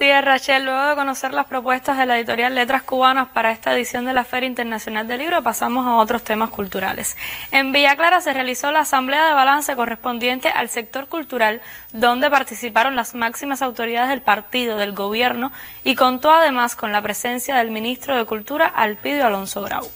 días, Rachel. Luego de conocer las propuestas de la editorial Letras Cubanas para esta edición de la Feria Internacional del Libro, pasamos a otros temas culturales. En Villa Clara se realizó la asamblea de balance correspondiente al sector cultural, donde participaron las máximas autoridades del partido, del gobierno, y contó además con la presencia del ministro de Cultura, Alpidio Alonso Grau.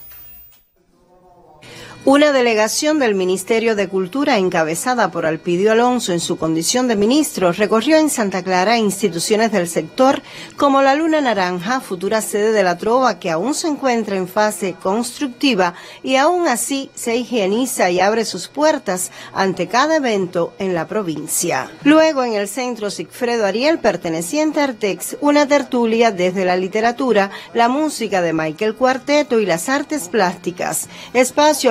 Una delegación del Ministerio de Cultura encabezada por Alpidio Alonso en su condición de ministro recorrió en Santa Clara instituciones del sector como la Luna Naranja, futura sede de la Trova que aún se encuentra en fase constructiva y aún así se higieniza y abre sus puertas ante cada evento en la provincia. Luego en el Centro Sigfredo Ariel perteneciente a Artex, una tertulia desde la literatura, la música de Michael Cuarteto y las artes plásticas, espacio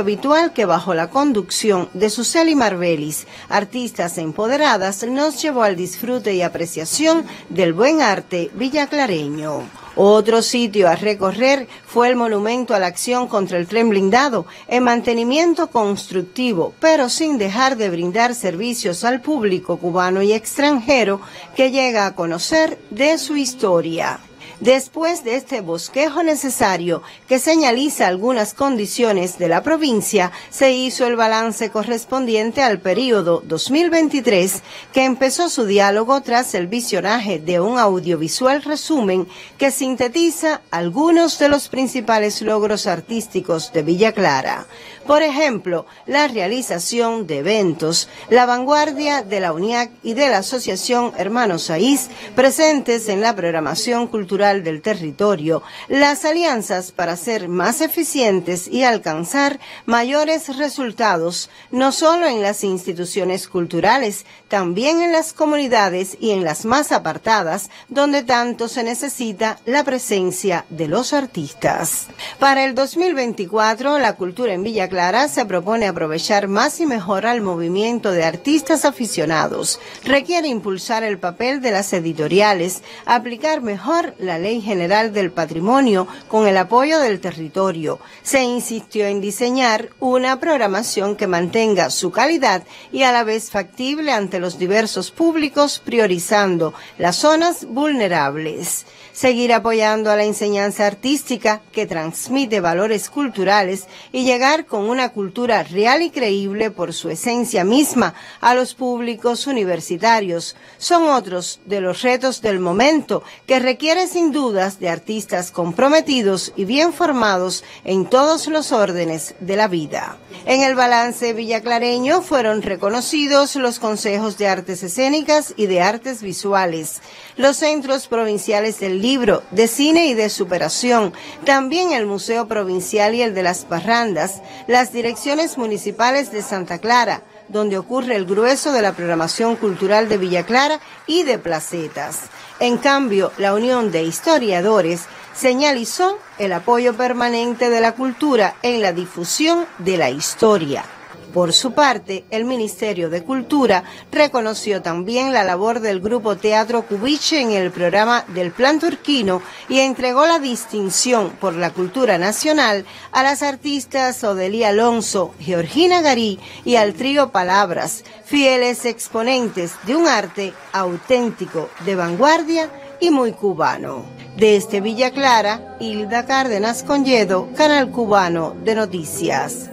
que bajo la conducción de Suseli Marbelis, artistas empoderadas, nos llevó al disfrute y apreciación del buen arte villaclareño. Otro sitio a recorrer fue el monumento a la acción contra el tren blindado, en mantenimiento constructivo, pero sin dejar de brindar servicios al público cubano y extranjero que llega a conocer de su historia. Después de este bosquejo necesario que señaliza algunas condiciones de la provincia, se hizo el balance correspondiente al periodo 2023 que empezó su diálogo tras el visionaje de un audiovisual resumen que sintetiza algunos de los principales logros artísticos de Villa Clara. Por ejemplo, la realización de eventos, la vanguardia de la UNIAC y de la Asociación Hermanos Saiz presentes en la programación cultural del territorio, las alianzas para ser más eficientes y alcanzar mayores resultados, no solo en las instituciones culturales, también en las comunidades y en las más apartadas, donde tanto se necesita la presencia de los artistas. Para el 2024, la cultura en Villa Clara se propone aprovechar más y mejor al movimiento de artistas aficionados. Requiere impulsar el papel de las editoriales, aplicar mejor la Ley General del Patrimonio con el apoyo del territorio. Se insistió en diseñar una programación que mantenga su calidad y a la vez factible ante los diversos públicos, priorizando las zonas vulnerables seguir apoyando a la enseñanza artística que transmite valores culturales y llegar con una cultura real y creíble por su esencia misma a los públicos universitarios. Son otros de los retos del momento que requiere dudas de artistas comprometidos y bien formados en todos los órdenes de la vida. En el balance villaclareño fueron reconocidos los consejos de artes escénicas y de artes visuales, los centros provinciales del libro, de cine y de superación, también el Museo Provincial y el de las Parrandas, las direcciones municipales de Santa Clara, donde ocurre el grueso de la programación cultural de Villa Clara y de Placetas. En cambio, la Unión de Historiadores señalizó el apoyo permanente de la cultura en la difusión de la historia. Por su parte, el Ministerio de Cultura reconoció también la labor del Grupo Teatro Cubiche en el programa del Plan Turquino y entregó la distinción por la cultura nacional a las artistas Odelia Alonso, Georgina Garí y al trío Palabras, fieles exponentes de un arte auténtico, de vanguardia y muy cubano. Desde Villa Clara, Hilda Cárdenas Conyedo, Canal Cubano de Noticias.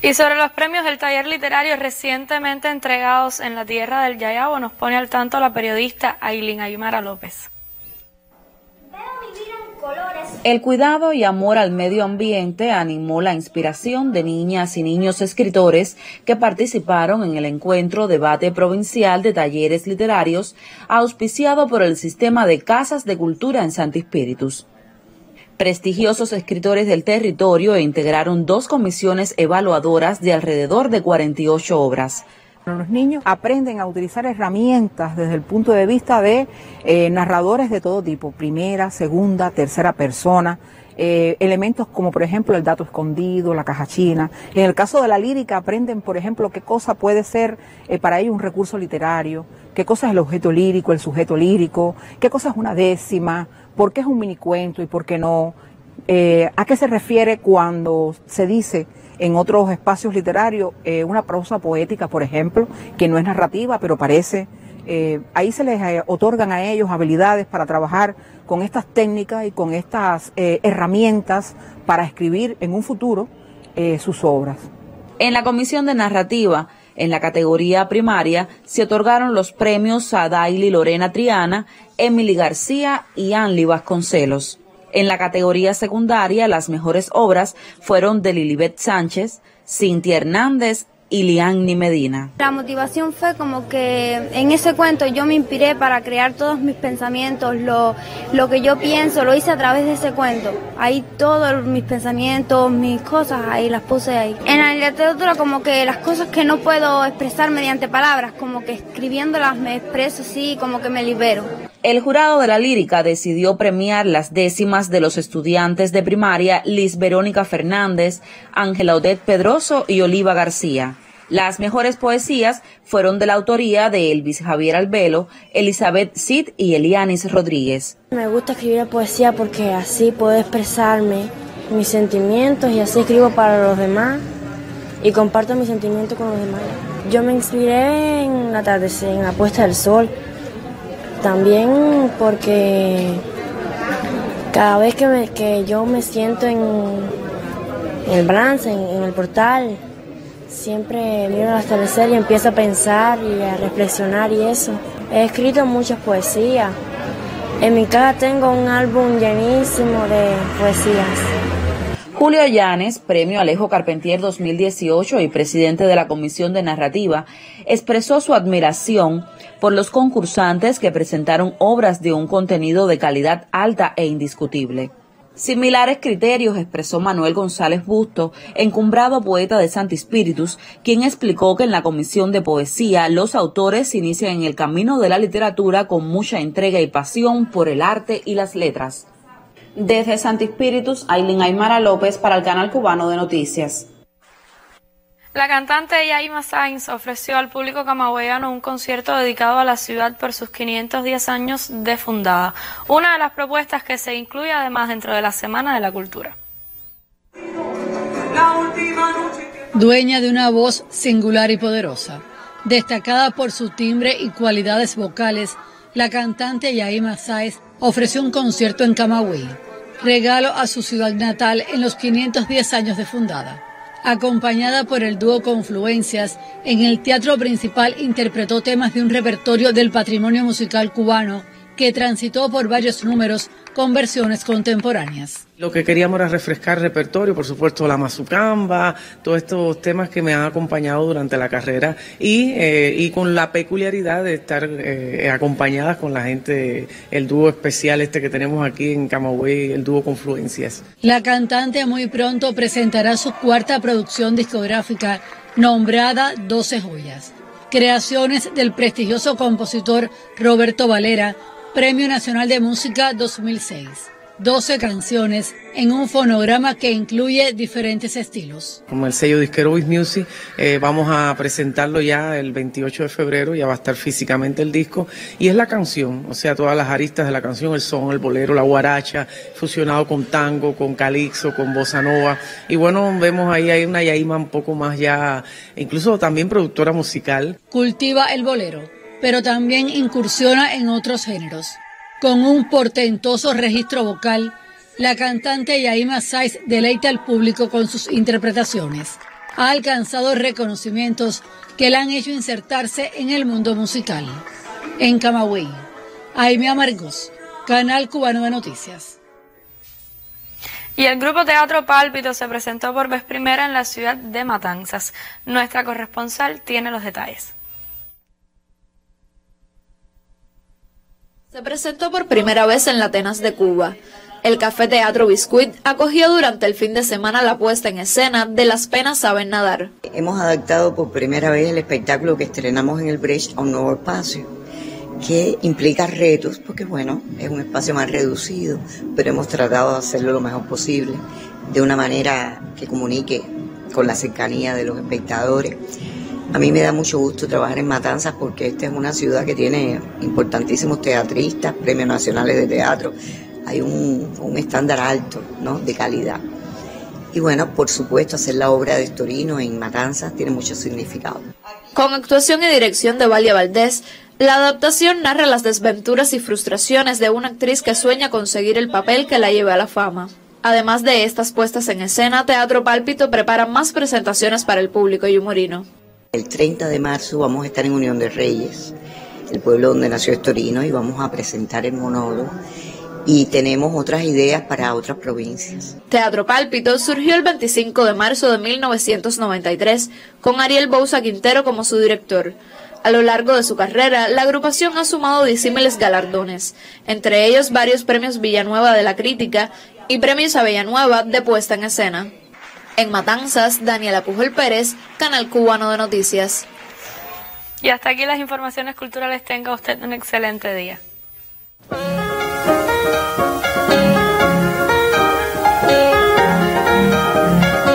Y sobre los premios del taller literario recientemente entregados en la tierra del Yayabo nos pone al tanto la periodista Ailín Aymara López. El cuidado y amor al medio ambiente animó la inspiración de niñas y niños escritores que participaron en el encuentro debate provincial de talleres literarios auspiciado por el sistema de casas de cultura en Santi Espíritus. Prestigiosos escritores del territorio integraron dos comisiones evaluadoras de alrededor de 48 obras. Los niños aprenden a utilizar herramientas desde el punto de vista de eh, narradores de todo tipo, primera, segunda, tercera persona, eh, elementos como por ejemplo el dato escondido, la caja china. En el caso de la lírica aprenden, por ejemplo, qué cosa puede ser eh, para ellos un recurso literario, qué cosa es el objeto lírico, el sujeto lírico, qué cosa es una décima, por qué es un minicuento y por qué no, eh, a qué se refiere cuando se dice en otros espacios literarios una prosa poética, por ejemplo, que no es narrativa, pero parece eh, ahí se les eh, otorgan a ellos habilidades para trabajar con estas técnicas y con estas eh, herramientas para escribir en un futuro sus obras. En la comisión de narrativa, en la categoría primaria, se otorgaron los premios a Daily Lorena Triana, Emily García y Anly Vasconcelos. En la categoría secundaria, las mejores obras fueron de Lilibet Sánchez, Cintia Hernández y Lianni Medina. La motivación fue como que en ese cuento yo me inspiré para crear todos mis pensamientos, lo, lo que yo pienso, lo hice a través de ese cuento. Ahí todos mis pensamientos, mis cosas, ahí las puse ahí. En la literatura como que las cosas que no puedo expresar mediante palabras, como que escribiéndolas me expreso así, como que me libero. El jurado de la lírica decidió premiar las décimas de los estudiantes de primaria Liz Verónica Fernández, Ángela Odette Pedroso y Oliva García. Las mejores poesías fueron de la autoría de Elvis Javier Albelo, Elizabeth Cid y Elianis Rodríguez. Me gusta escribir poesía porque así puedo expresarme mis sentimientos y así escribo para los demás y comparto mis sentimientos con los demás. Yo me inspiré en la atardecer, en la puesta del sol también porque cada vez que, que yo me siento en, el balance, en, el portal, siempre miro las atardecer y empiezo a pensar y a reflexionar y eso. He escrito muchas poesías. En mi casa tengo un álbum llenísimo de poesías. Julio Llanes, premio Alejo Carpentier 2018 y presidente de la Comisión de Narrativa, expresó su admiración por los concursantes que presentaron obras de un contenido de calidad alta e indiscutible. Similares criterios expresó Manuel González Busto, encumbrado poeta de Santi Spiritus, quien explicó que en la comisión de poesía los autores inician en el camino de la literatura con mucha entrega y pasión por el arte y las letras. Desde Santi Espíritus, Aileen Aymara López para el canal cubano de noticias. La cantante Yaima Sainz ofreció al público camagüeyano un concierto dedicado a la ciudad por sus 510 años de fundada, una de las propuestas que se incluye además dentro de la Semana de la Cultura. Dueña de una voz singular y poderosa, destacada por su timbre y cualidades vocales, la cantante Yaima Sainz ofreció un concierto en Camagüey regalo a su ciudad natal en los 510 años de fundada. Acompañada por el dúo Confluencias, en el teatro principal interpretó temas de un repertorio del patrimonio musical cubano que transitó por varios números con versiones contemporáneas. Lo que queríamos era refrescar el repertorio, por supuesto la mazucamba, todos estos temas que me han acompañado durante la carrera y, eh, y con la peculiaridad de estar eh, acompañadas con la gente, el dúo especial este que tenemos aquí en Camagüey, el dúo Confluencias. La cantante muy pronto presentará su cuarta producción discográfica nombrada 12 joyas, creaciones del prestigioso compositor Roberto Valera, Premio Nacional de Música 2006. 12 canciones en un fonograma que incluye diferentes estilos. Como el sello disquero With Music, eh, vamos a presentarlo ya el 28 de febrero, ya va a estar físicamente el disco, y es la canción, o sea, todas las aristas de la canción, el son, el bolero, la guaracha, fusionado con tango, con calixo, con bossa nova, y bueno, vemos ahí hay una Yaima un poco más ya, incluso también productora musical. Cultiva el bolero pero también incursiona en otros géneros. Con un portentoso registro vocal, la cantante Yaima Saiz deleita al público con sus interpretaciones. Ha alcanzado reconocimientos que la han hecho insertarse en el mundo musical. En Camagüey, Aime Amargos, Canal Cubano de Noticias. Y el grupo Teatro Pálpito se presentó por vez primera en la ciudad de Matanzas. Nuestra corresponsal tiene los detalles. Se presentó por primera vez en la Atenas de Cuba. El Café Teatro Biscuit acogió durante el fin de semana la puesta en escena de Las Penas Saben Nadar. Hemos adaptado por primera vez el espectáculo que estrenamos en el Brecht a un nuevo espacio, que implica retos, porque bueno, es un espacio más reducido, pero hemos tratado de hacerlo lo mejor posible, de una manera que comunique con la cercanía de los espectadores a mí me da mucho gusto trabajar en Matanzas porque esta es una ciudad que tiene importantísimos teatristas, premios nacionales de teatro. Hay un, estándar alto ¿no? de calidad. Y bueno, por supuesto, hacer la obra de Estorino en Matanzas tiene mucho significado. Con actuación y dirección de Valia Valdés, La adaptación narra las desventuras y frustraciones de una actriz que sueña conseguir el papel que la lleve a la fama. Además de estas puestas en escena, Teatro Pálpito prepara más presentaciones para el público yumorino. El 30 de marzo vamos a estar en Unión de Reyes, el pueblo donde nació Estorino, y vamos a presentar el monólogo y tenemos otras ideas para otras provincias. Teatro Pálpito surgió el 25 de marzo de 1993 con Ariel Bouza Quintero como su director. A lo largo de su carrera, la agrupación ha sumado disímiles galardones, entre ellos varios premios Villanueva de la Crítica y premios a Villanueva de puesta en escena. En Matanzas, Daniela Pujol Pérez, Canal Cubano de Noticias. Y hasta aquí las informaciones culturales. Tenga usted un excelente día.